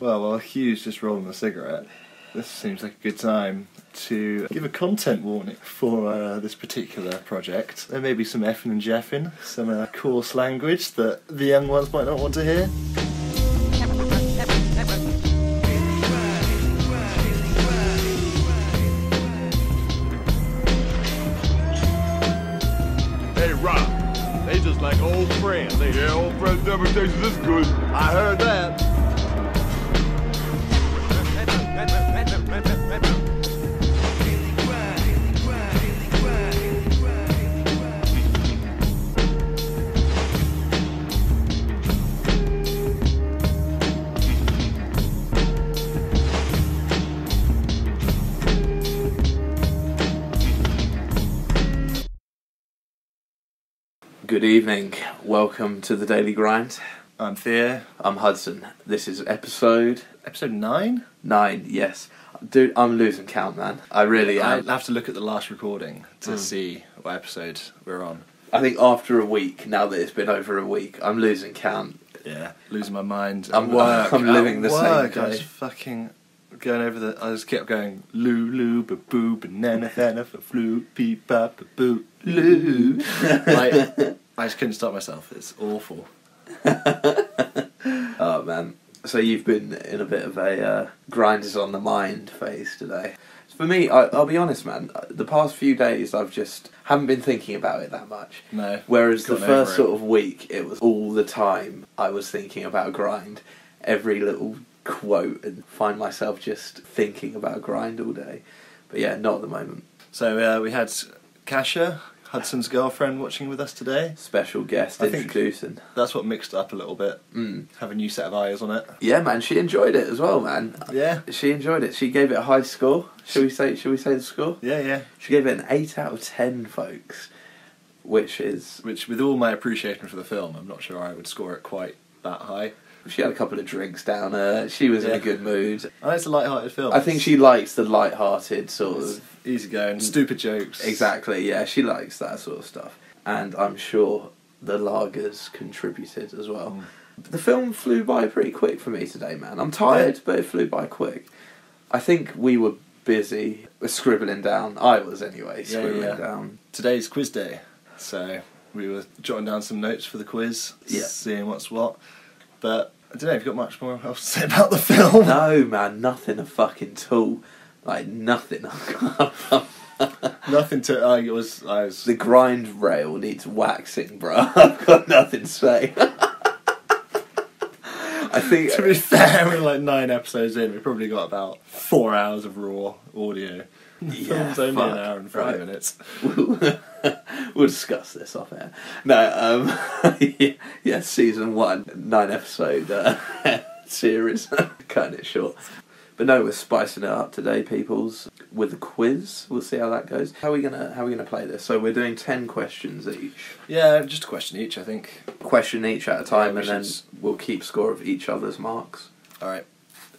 Well, while Hugh's just rolling a cigarette, this seems like a good time to give a content warning for uh, this particular project. There may be some effing and jeffing, some uh, coarse language that the young ones might not want to hear. Good evening. Welcome to the Daily Grind. I'm Theo, I'm Hudson. This is episode episode 9? nine. Yes, dude, I'm losing count, man. I really I'll am. have to look at the last recording to Mm. see what episode we're on. I think after a week, now that it's been over a week, I'm losing count. Yeah, losing my mind. I'm- work, I'm living the same work, I was day. fucking going over the. I just kept going loo ba boo banana banana for flu peep pop boo loo. like I just couldn't stop myself. It's awful. Oh man. So you've been in a bit of a uh, grinders on the mind phase today. For me, I, I'll be honest, man. The past few days, I've just haven't been thinking about it that much. No. Whereas the first sort of week, it was all the time I was thinking about grind. Every little quote and find myself just thinking about grind all day. But yeah, not at the moment. So uh, we had Kasha, Hudson's girlfriend, watching with us today. Special guest I think- introducing. That's what mixed up a little bit. Mm. Have a new set of eyes on it. Yeah, man, she enjoyed it as well, man. Yeah. She enjoyed it. She gave it a high score. Should we say? Shall we say the score? Yeah, yeah. She gave it an eight out of ten, folks, which is Which, with all my appreciation for the film, I'm not sure I would score it quite that high. She had a couple of drinks down her. She was in Yeah. a good mood. I know it's a light-hearted film. I think she likes the light-hearted sort of easy going, stupid jokes. Exactly, yeah, she likes that sort of stuff. And I'm sure the lagers contributed as well. Mm. The film flew by pretty quick for me today, man. I'm tired, but it flew by quick. I think we were busy scribbling down. I was anyway, Yeah, scribbling yeah. down. Today's quiz day, so we were jotting down some notes for the quiz, Yeah. seeing what's what. But I don't know if you've got much more else to say about the film. No, man, nothing a fucking tool. Like, nothing. Nothing to. I was. I was. the grind rail needs waxing, bro. I've got nothing to say. I think. to be fair, we're like nine episodes in. We've probably got about four hours of raw audio. The Yeah, film's only fuck, an hour and forty right. minutes. we'll discuss this off air. No, um, yeah, yeah, season one, nine episode uh, series, cutting it short. But no, we're spicing it up today, peoples, with a quiz. We'll see how that goes. How are we gonna How are we gonna play this? So we're doing ten questions each, Yeah, just a question each, I think. question each at a time, Yeah, and then we'll keep score of each other's marks. All right.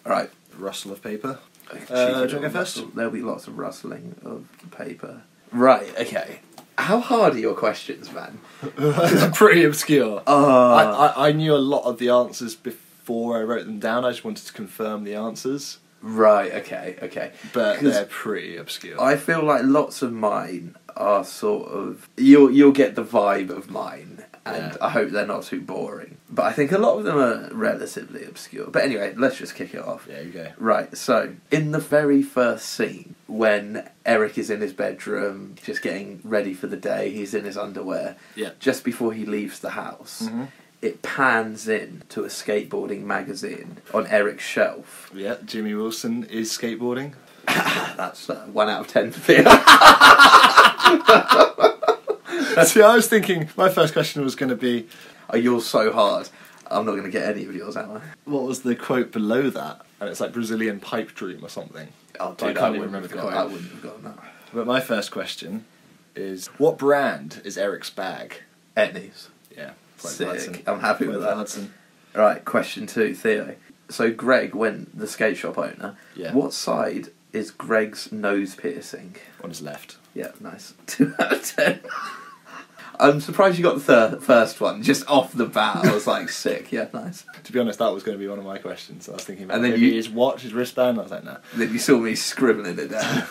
All right. Rustle of paper. Cheeky do you go first? There'll be lots of rustling of paper. Right. Okay. How hard are your questions, man? Pretty obscure. Oh, I, I, I knew a lot of the answers before I wrote them down. I just wanted to confirm the answers, right. Okay. Okay. but 'Cause they're pretty obscure. I feel like lots of mine are sort of you'll you'll get the vibe of mine, and Yeah. I hope they're not too boring. But I think a lot of them are relatively obscure. But anyway, let's just kick it off. yeah, you go. Right, so in the very first scene, when Eric is in his bedroom, just getting ready for the day, he's in his underwear, Yeah. just before he leaves the house, Mhm. it pans in to a skateboarding magazine on Eric's shelf. Yeah, Jimmy Wilson is skateboarding. That's uh, one out of ten for. See, I was thinking my first question was going to be, "Are you're so hard. I'm not going to get any of yours, am I? what was the quote below that? And it's like Brazilian pipe dream or something. Oh, I can't even remember the quote. I wouldn't have gotten that. But my first question is, what brand is Eric's bag? Etnies. Yeah, Sick. Hudson. I'm happy with that. Hudson. Right, question two, Theo. So Greg, went the skate shop owner, Yeah. what side is Greg's nose piercing? On his left. Yeah, nice. Two out of ten. I'm surprised you got the thir- first one just off the bat. I was like, sick, yeah, nice. To be honest, that was going to be one of my questions. I was thinking about And then maybe you- his watch, his wristband. I was like, nah. Then you saw me scribbling it down.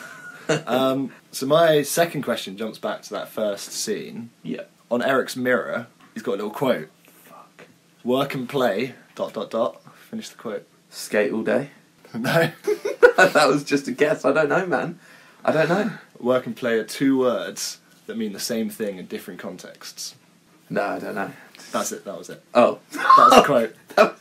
um, so my second question jumps back to that first scene. yeah. On Eric's mirror, he's got a little quote: Fuck. "Work and play." Dot dot dot. Finish the quote. Skate all day. no. that was just a guess. I don't know, man. I don't know. Work and play are two words that mean the same thing in different contexts. No, I don't know. That's it. That was it. Oh, That was the quote.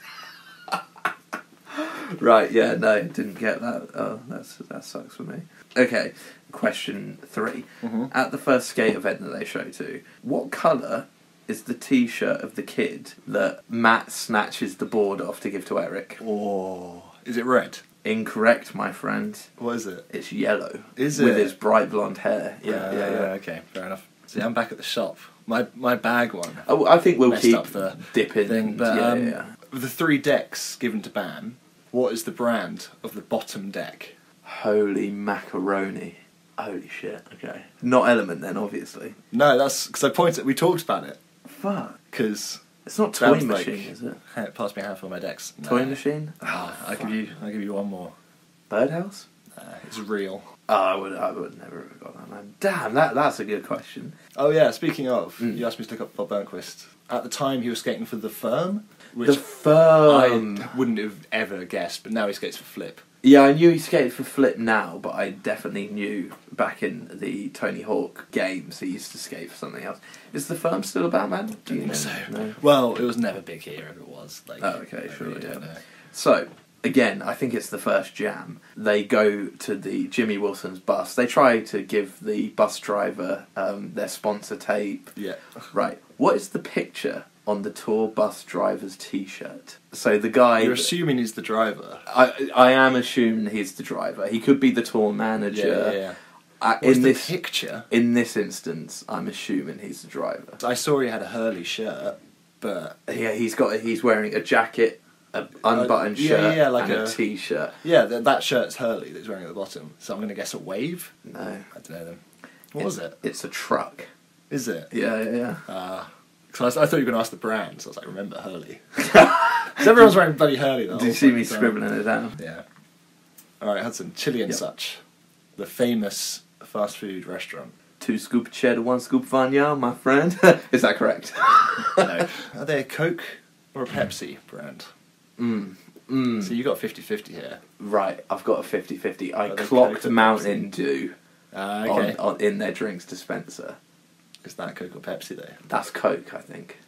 right. Yeah. No, didn't get that. Oh, that's that sucks for me. Okay. Question 3 Mhm. At the first skate event that they show to, what colour is the T-shirt of the kid that Matt snatches the board off to give to Eric? Oh, is it red? Incorrect, my friend. What is it? It's yellow. Is it? With his bright blonde hair. Yeah, yeah, yeah. Okay, fair enough. See, I'm back at the shop. My my bag one Oh, I think we'll keep the dipping. thing, but yeah, um, yeah, yeah. the three decks given to Bam, what is the brand of the bottom deck? Holy macaroni. Holy shit. Okay. Not Element then, obviously. No, that's because I pointed. We talked about it Fuck. because It's not Toy Sounds like- Machine, is it? pass me a handful of my decks. Toy No. Machine? Ah, I'll give you. I'll give you one more. Birdhouse? Uh, it's real. Oh, I would, I would never have got that, man. Damn, that, that's a good question. Oh yeah. Speaking of, Mm. you asked me to look up Bob Burnquist. At the time, he was skating for the Firm, which the firm. I wouldn't have ever guessed. But now he skates for Flip. Yeah, I knew he skated for Flip now, but I definitely knew back in the Tony Hawk games he used to skate for something else. Is the firm still about, man? Do you know? No. Well, it was never big here if it was. Like, Oh, okay, sure, really yeah. So, again, I think it's the first jam. They go to the Jimmy Wilson's bus. They try to give the bus driver um, their sponsor tape. Yeah. Right. What is the picture on the tour bus driver's T-shirt? So the guy. You're assuming he's the driver. I I am assuming he's the driver. He could be the tour manager. Yeah, yeah, yeah. Uh, in this picture? in this instance, I'm assuming he's the driver. I saw he had a Hurley shirt, but Yeah, he's got he's wearing a jacket, an unbuttoned Uh, yeah, shirt, yeah, like and a a- t-shirt. yeah, that, that shirt's Hurley that he's wearing at the bottom. So I'm going to guess a wave. No, I don't know them. What was it? It's a truck. Is it? Yeah, yeah, yeah. Uh, so I, I thought you were going to ask the brand. So I was like, remember Hurley? Because everyone's wearing bloody Hurley. the Did you see me fucking scribbling it down? Yeah. All right, Hudson. Chili and Yep. such, the famous fast food restaurant. Two scoop cheddar, one scoop Vanya, my friend. Is that correct? no, are they a Coke or a Pepsi brand? Mm. Mm. So you got 50-50 here. Right, I've got a 50-50. I clocked Coke or Mountain Dew Uh, okay. on, on, in their drinks dispenser. Is that Coke or Pepsi though? That's Coke, I think.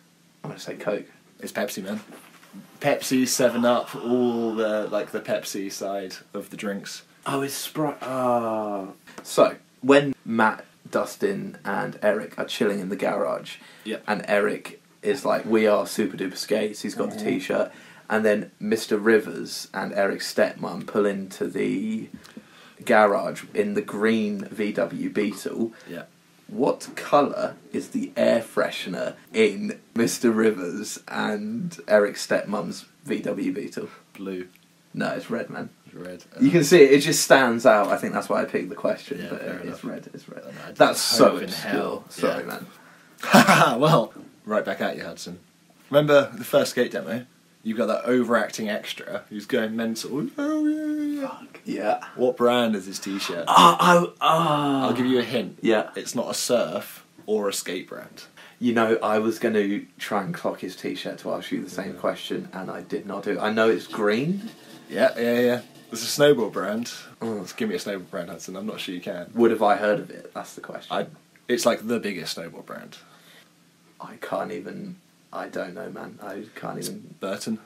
I'm going to say Coke. It's Pepsi, man. Pepsi, Seven Up, all the like the Pepsi side of the drinks. Oh, it's Sprite. Ah. So, when Matt, Dustin, and Eric are chilling in the garage, Yep. and Eric is like, "We are super duper skates." He's got the T-shirt, and then Mr. Rivers and Eric's stepmom pull into the garage in the green VW Beetle. Yeah. What colour is the air freshener in Mr. Rivers and Eric's stepmom's VW Beetle? Blue, No, it's red, man. red. You can see it; it just stands out. I think that's why I picked the question. Yeah, but fair it's red. It's red. That's so in hell. Sorry, Yeah. man. well, right back at you, Hudson. Remember the first skate demo? You got that overacting extra who's going mental. Oh, yeah, yeah. Yeah. What brand is his T-shirt? Oh, oh, oh. I'll give you a hint. Yeah. It's not a surf or a skate brand. You know, I was going to try and clock his T-shirt to ask you the same question, and I did not do. it. I know it's green. Yeah, yeah, yeah. It's a snowboard brand. Mm. Give me a snowboard brand, Hudson. I'm not sure you can. Would have I heard of it? That's the question. I. It's like the biggest snowboard brand. I can't even. I don't know, man. I can't It's even. Burton.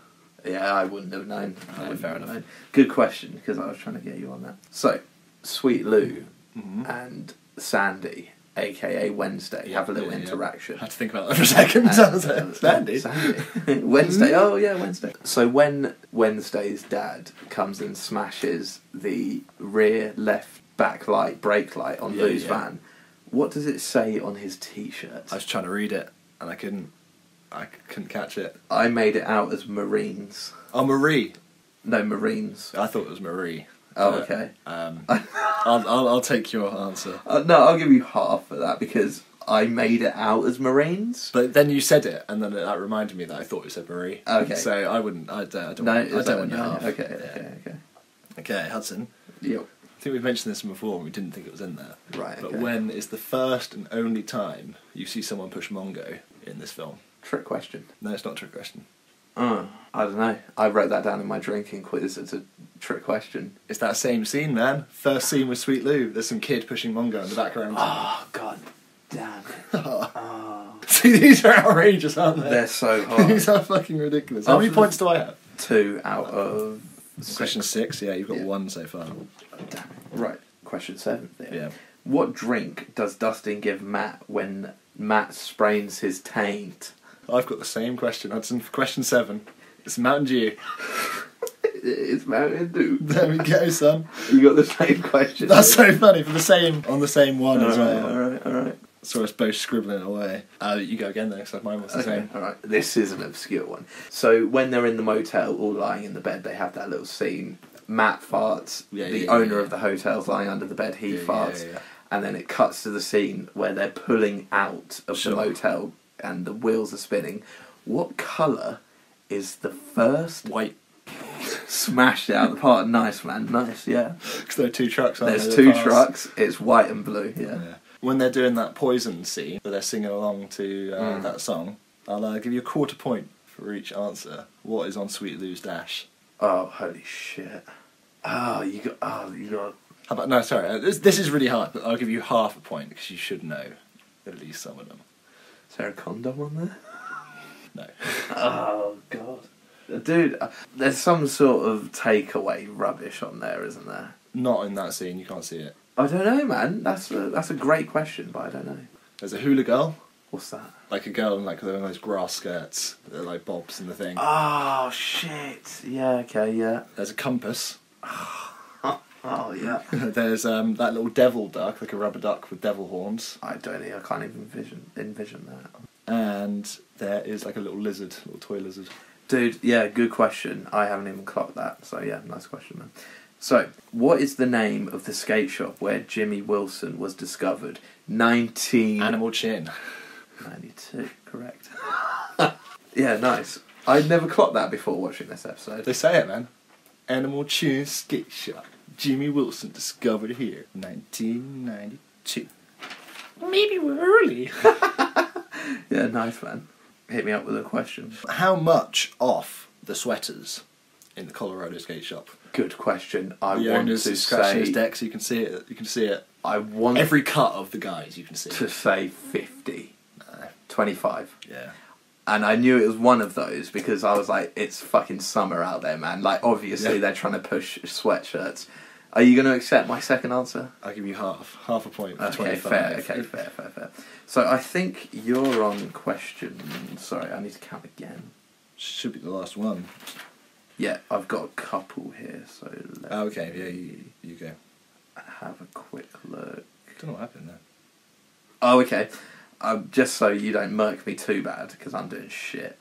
Yeah, I wouldn't have known. I wouldn't fair have enough. known. Good question because I was trying to get you on that. So, Sweet Lou Mm-hmm. and Sandy, aka Wednesday, have a little Yeah, yeah. interaction. I had to think about that for a second. And- I was like, Sandy. Sandy. Wednesday. Oh yeah, Wednesday. So when Wednesday's dad comes and smashes the rear left back light, brake light on Yeah, Lou's yeah. van, what does it say on his T-shirt? I was trying to read it and I couldn't. I couldn't catch it. I made it out as Marines. Oh, Marie. No Marines. I thought it was Marie. Oh, But, okay. Um, I'll, I'll I'll take your answer. Uh, no, I'll give you half for that because I made it out as Marines. But then you said it, and then that reminded me that I thought you said Marie. Okay. So I wouldn't. I don't. I don't, No, want, I don't want your half. Okay, Yeah. okay, okay. Okay, Hudson. Yep. I think we've mentioned this before, and we didn't think it was in there. Right, But okay. when is the first and only time you see someone push Mongo in this film? Trick question. No, it's not a trick question. Uh, I don't know. I wrote that down in my drinking quiz. It's a trick question. It's that same scene, man. First scene with Sweet Lou. There's some kid pushing Mongo in the background. Oh god, damn! Oh, See, these are outrageous, aren't they? they're so hard. these are fucking ridiculous. How many points do I have? Two out of uh, six. Question six. Yeah, you've got Yeah. one so far. Damn it. Right. Question seven. Then. Yeah. What drink does Dustin give Matt when Matt sprains his taint? I've got the same question, Hudson. For question seven, it's Mountain Dew. It's Mountain Dew. There we go, son. You got the same question. That's so funny for the same on the same one All as right, well. all right, all right. Saw us both scribbling away. Uh, you go again though, because mine was the Okay, same. all right. This is an obscure one. So when they're in the motel, all lying in the bed, they have that little scene. Matt farts. Yeah, the yeah, owner yeah. of the hotel's lying under the bed. He farts, yeah, yeah. and then it cuts to the scene where they're pulling out of Sure. the motel, and the wheels are spinning. What color is the first White, smashed out of the part? Nice man, nice. Yeah. because there are two trucks. Aren't There's there, two pass? trucks. It's white and blue. Yeah. Yeah. When they're doing that poison scene, where they're singing along to uh, Mm. that song, I'll uh, give you a quarter point for each answer. What is on Sweet Lou's dash? Oh holy shit! Oh you got. Oh you got. How about no? Sorry, this, this is really hard, but I'll give you half a point because you should know at least some of them. Is there a condom on there? No. Oh god, dude, uh, there's some sort of takeaway rubbish on there, isn't there? Not in that scene. You can't see it. I don't know, man. That's a, that's a great question, but I don't know. There's a hula girl, What's that? like a girl in like one of those grass skirts, they're like bobs in the thing. Oh shit! Yeah, okay, yeah. There's a compass. Yeah. There's um, that little devil duck, like a rubber duck with devil horns, I don't I can't even envision envision that. and there is like a little lizard, little toy lizard. Dude, yeah, good question. I haven't even clocked that. So yeah, nice question, man. So, what is the name of the skate shop where Jimmy Wilson was discovered? Nineteen Animal chin. 92, correct. yeah, nice. I'd never clocked that before watching this episode. They say it, man. Animal chin skate shop. Jimmy Wilson discovered here, 1992. Maybe we're early. Yeah, nice man. Hit me up with a question. How much off the sweaters in the Colorado skate shop? Good question. I the want owner's to scratching his say. deck, so you can see it. You can see it. I want Every cut of the guys, you can see. to say 50. 25. Yeah. And I knew it was one of those because I was like, it's fucking summer out there, man. Like, obviously, Yeah. they're trying to push sweatshirts. Are you going to accept my second answer? I'll give you half, half a point for Okay, 25. fair, okay, fair, fair, fair. So I think you're on question. Sorry, I need to count again. Should be the last one. Yeah, I've got a couple here, so Oh, okay, yeah, you, you go. have a quick look. don't know what happened there. Oh, okay. Um, just so you don't murk me too bad, because I'm doing shit.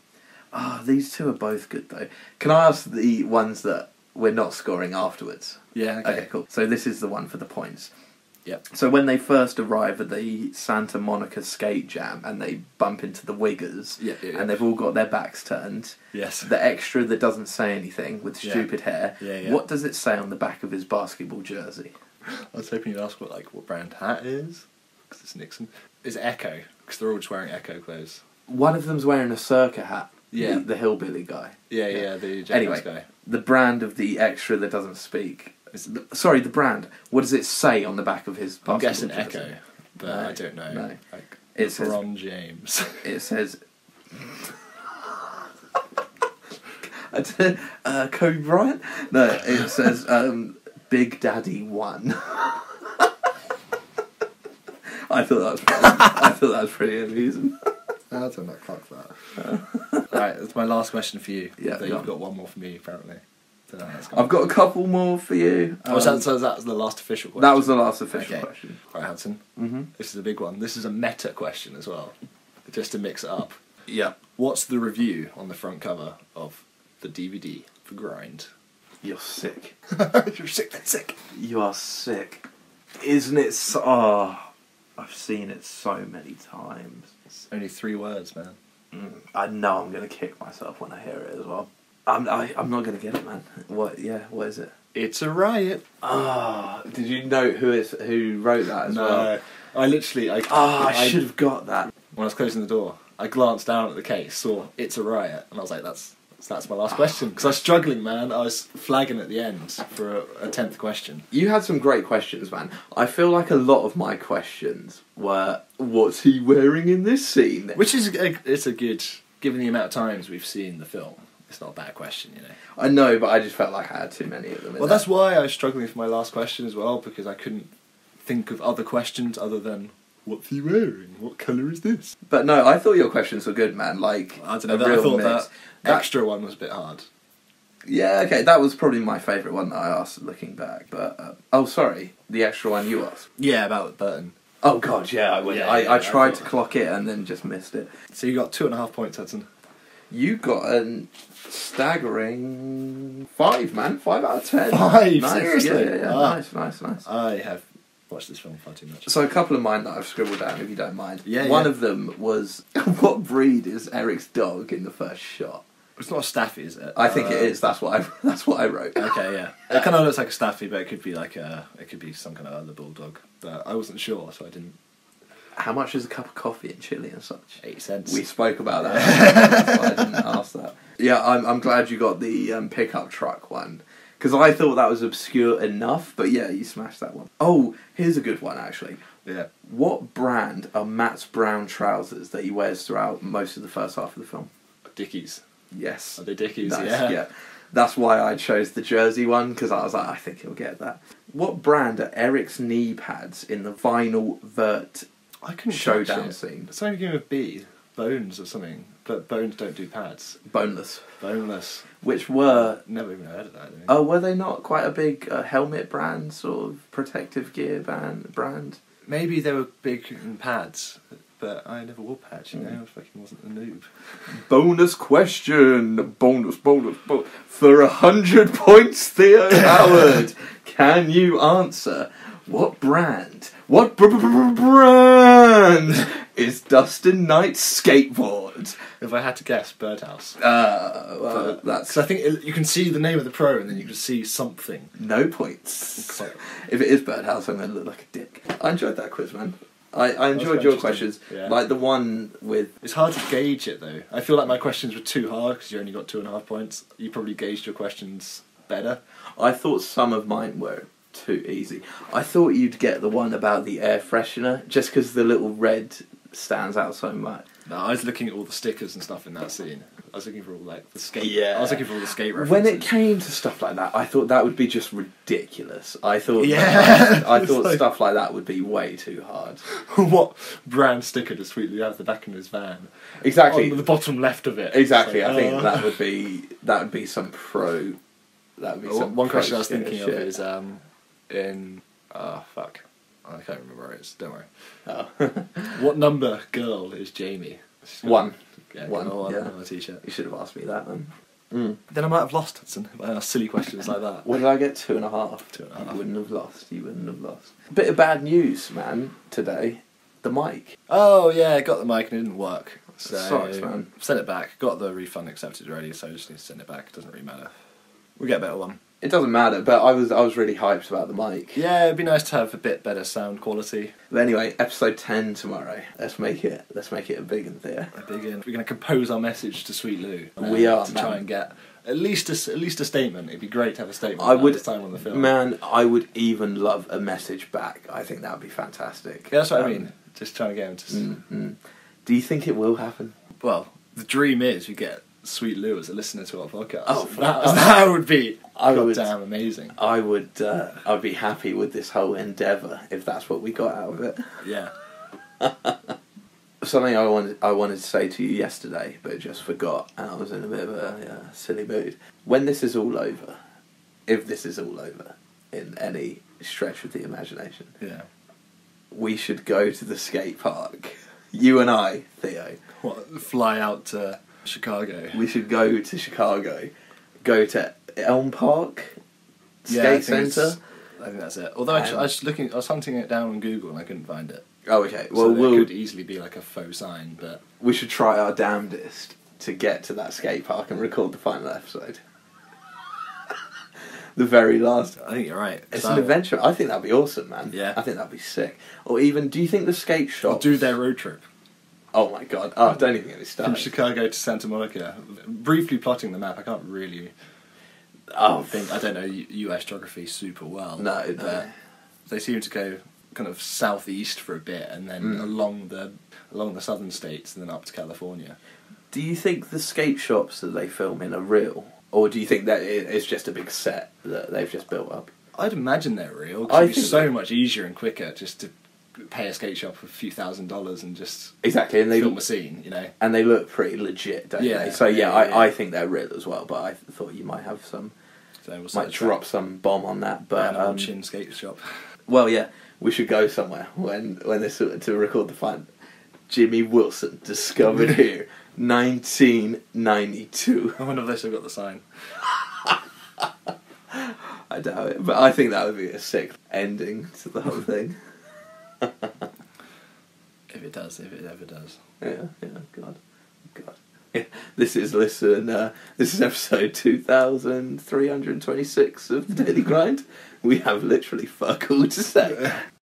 Ah, these two are both good though. Can I ask the ones that we're not scoring afterwards? Yeah, Okay, cool. So this is the one for the points. Yep. So when they first arrive at the Santa Monica skate jam and they bump into the Wiggers, Yeah, yeah, yeah. and they've all got their backs turned, Yes. the extra that doesn't say anything with Yeah. stupid hair, Yeah, yeah. what does it say on the back of his basketball jersey? I was hoping you'd ask what like what brand hat is, because it's Nixon. Is Ecko? Because they're all just wearing Ecko clothes. One of them's wearing a circa hat. Yeah. The, hillbilly guy. Yeah, yeah, the Jacobs Anyway, guy. the brand of the extra that doesn't speak. The, sorry, the brand. What does it say on the back of his I'm guessing jersey? Ecko, but No, I don't know. no. Like It says- LeBron James. It says. Uh, Kobe Bryant? No, it says um, Big Daddy One. I thought that was pretty, I thought that was pretty amusing. I don't know, clock that. Alright, that's my last question for you. Yeah, you've got one more for me, apparently. Don't know how that's gone. I've got a couple more for you. Oh, so, Um, so that's the last official question. that was the last official Okay. question. Alright, Hudson. Mm-hmm. This is a big one. This is a meta question as well. Just to mix it up. Yeah, What's the review on the front cover of the DVD for Grind? you're sick. You're sick, that's sick. You are sick. Isn't it so. Oh, I've seen it so many times. It's only three words, man. Mm, I know I'm gonna kick myself when I hear it as well. I'm I, I'm not gonna get it, man. What? Yeah, what is it? It's a riot. Ah, did you know who is who wrote that as well? I literally, I, Ah, I should have got that. When I was closing the door, I glanced down at the case, saw "It's a riot," and I was like, "That's that's my last question." Because I was struggling, man. I was flagging at the end for a, a tenth question. You had some great questions, man. I feel like a lot of my questions were, "What's he wearing in this scene?" Which is a, it's a good, given the amount of times we've seen the film. It's not a bad question, you know. I know, but I just felt like I had too many of them. Well, there. that's why I was struggling for my last question as well because I couldn't think of other questions other than "What's he wearing? What colour is this?" But no, I thought your questions were good, man. Like I don't know. That, I thought mix. that That- extra one was a bit hard. Yeah, okay, that was probably my favourite one that I asked looking back. But uh, oh, sorry, the extra one you asked. Yeah, about Burton. Oh god, yeah, I went. Yeah, I, yeah, I I tried thought- to clock it and then just missed it. So you got two and a half points, Hudson. You got a staggering five, man. Five out of ten. Five? Nice. Seriously? Yeah, yeah, yeah. Ah. Nice, nice, nice. I have watched this film far too much. So a couple of mine that I've scribbled down, if you don't mind. Yeah, One yeah. of them was what breed is Eric's dog in the first shot? It's not a staffy, is it? I think it is. That's what I. That's what I wrote. Okay, yeah. It kind of looks like a staffy, but it could be like a. It could be some kind of other bulldog. But I wasn't sure, so I didn't. How much is a cup of coffee in Chile and such? Eight cents. We spoke about that. I didn't ask that. Yeah, I'm, I'm glad you got the um, pickup truck one. Because I thought that was obscure enough, but yeah, you smashed that one. Oh, here's a good one actually. yeah. What brand are Matt's brown trousers that he wears throughout most of the first half of the film? Dickies. Yes. Are they Dickies? Yeah. yeah. That's why I chose the jersey one, because I was like, I think he'll get that. What brand are Eric's knee pads in the vinyl vert I couldn't showdown scene? It's only beginning with B. Bones or something. But bones don't do pads. Boneless. Boneless. Which were Never even heard of that. Oh, were they not quite a big uh, helmet brand, sort of protective gear band? brand? Maybe they were big in pads, but I never wore pads, you know. Mm. I fucking wasn't a noob. Bonus question. Bonus, bonus, bonus. For a hundred points, Theo Howard, can you answer what brand? What br- br- br- brand is Dustin Knight's skateboard? If I had to guess, Birdhouse. Uh, well, that's I think it, you can see the name of the pro and then you can see something. no points. If it is Birdhouse, I'm going to look like a dick. I enjoyed that quiz, man. I, I enjoyed your questions. Yeah. Like the one with it's hard to gauge it though. I feel like my questions were too hard because you only got two and a half points. You probably gauged your questions better. I thought some of mine were too easy. I thought you'd get the one about the air freshener just because the little red stands out so much. No, I was looking at all the stickers and stuff in that scene. I was looking for all like the skate. Yeah. I was looking for all the skate references. When it came to stuff like that, I thought that would be just ridiculous. I thought, Yeah. I, It's thought like- stuff like that would be way too hard. what brand sticker does Sweet Lou have at the back of his van? Exactly, On the bottom left of it. exactly. It's I like, think uh, that would be that would be some pro. That would be Well, some One question I was thinking of is um, in oh fuck, I can't remember where it is. Don't worry. Oh. What number girl is Jamie? She's One. Yeah, One, one, yeah. on the t-shirt. You should have asked me that then. Mm. Then I might have lost Hudson if I asked silly questions like that. What did I get? Two and a half. Two and a You wouldn't have lost. You wouldn't have lost. Bit of bad news, man. Today, the mic. Oh yeah, I got the mic and it didn't work. So Sucks, man. Sent it back. Got the refund accepted already, so I just need to send it back. It doesn't really matter. We'll get a better one. It doesn't matter, but I was I was really hyped about the mic. Yeah, it'd be nice to have a bit better sound quality. But anyway, episode ten tomorrow. Let's make it. Let's make it a big one there. A big in. We're going to compose our message to Sweet Lou. We are, to man. try and get at least a, at least a statement. It'd be great to have a statement. I would, time on the film. man. I would even love a message back. I think that would be fantastic. Yeah, that's what I Um, mean. Just trying to get him to. mm, mm. Do you think it will happen? Well, the dream is we get Sweet Lou as a listener to our podcast. Oh, that, that would be I would- goddamn amazing. I would. Uh, I'd be happy with this whole endeavour if that's what we got out of it. Yeah. Something I wanted I wanted to say to you yesterday, but just forgot, and I was in a bit of a uh, silly mood. When this is all over, if this is all over, in any stretch of the imagination, Yeah. we should go to the skate park. You and I, Theo. What? Fly out to Chicago. We should go to Chicago, go to Elm Park Yeah, I Skate think Centre, I think that's it. Although I, Um, I was looking, I was hunting it down on Google and I couldn't find it. Oh, okay. Well, so we'll could easily be like a faux sign, but we should try our damnedest to get to that skate park and record the final episode. the very last. I think you're right. It's So an adventure. I think that'd be awesome, man. Yeah. I think that'd be sick. Or even, do you think the skate shop? Do their road trip Oh my god! Oh, don't even get me from. Chicago to Santa Monica. Briefly plotting the map, I can't really Oh, think I don't know U.S. geography super well. No, no. they seem to go kind of southeast for a bit and then Mm. along the along the southern states and then up to California. Do you think the skate shops that they film in are real, or do you think that it's just a big set that they've just built up? I'd imagine they're real. 'cause I it'd be so much easier and quicker just to pay a skate shop a few thousand dollars and just Exactly, and they film a scene. You know. and they look pretty legit, don't Yeah, they? So yeah, yeah, I, yeah. I think they're real as well. But I thought you might have some, So we'll might drop some bomb on that. But um, Chin skate shop. well, yeah, we should go somewhere when when this to record the fun. Jimmy Wilson discovered here, nineteen ninety two. I wonder if they still got the sign. I doubt it, but I think that would be a sick ending to the whole thing. If it does, if it ever does. Yeah, yeah, God, God. Yeah, this is listen. Uh, this is episode two thousand three hundred twenty six of the Daily Grind. We have literally fuck all to say.